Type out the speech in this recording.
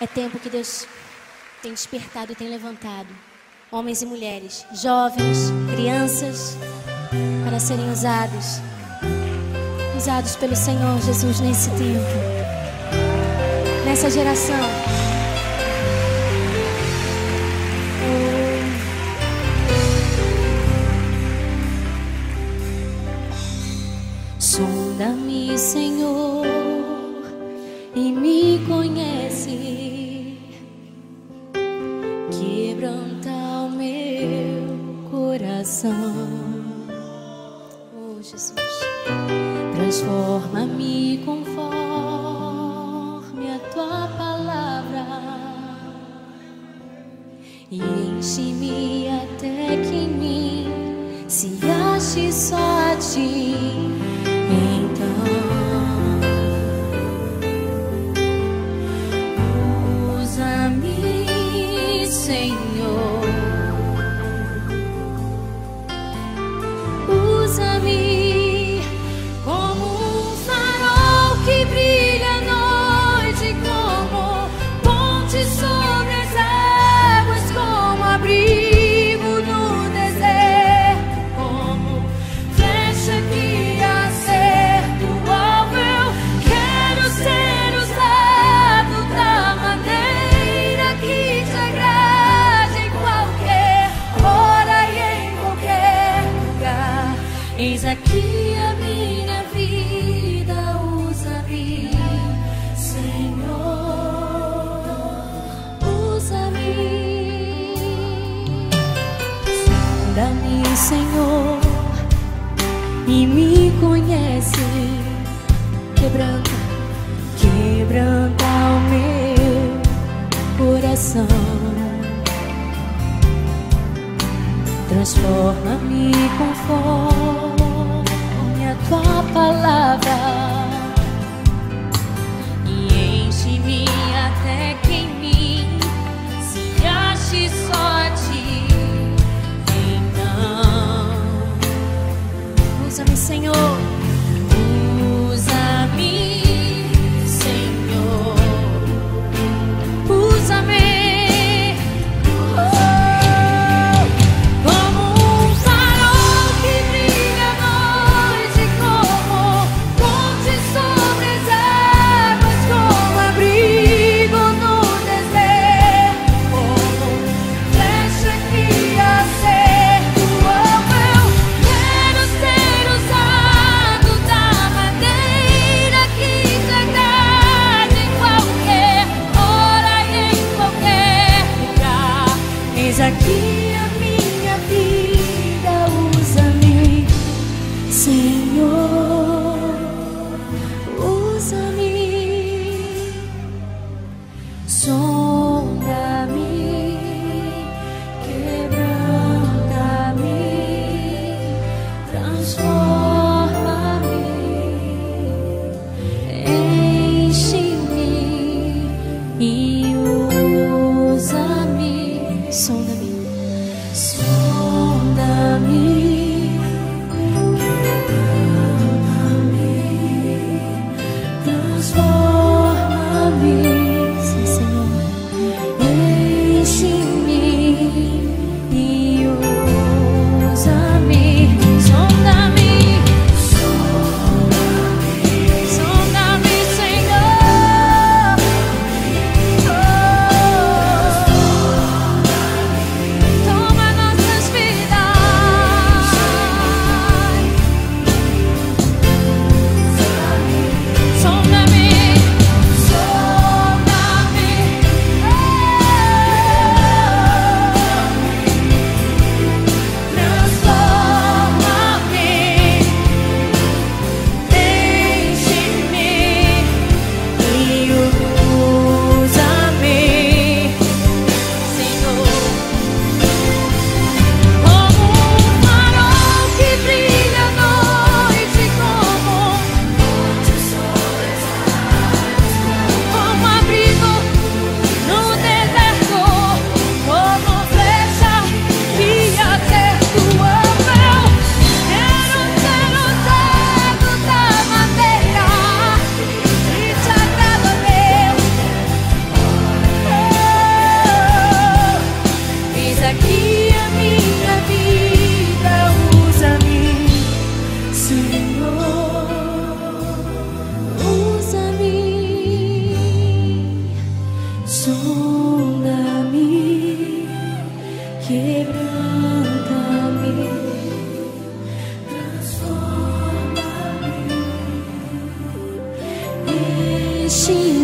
É tempo que Deus tem despertado e tem levantado homens e mulheres, jovens, crianças, para serem usados, usados pelo Senhor Jesus nesse tempo, nessa geração. Sonda-me, Senhor, e me conhece. Quebranta o meu coração. Oh, Jesus. Transforma-me conforme a tua palavra. E enche-me até que em mim se ache só a ti. Senhor, e me conhece. Quebranta, quebranta o meu coração. Transforma-me conforme a tua palavra e enche-me até que Senhor, usa-me, transforma-me, enche-me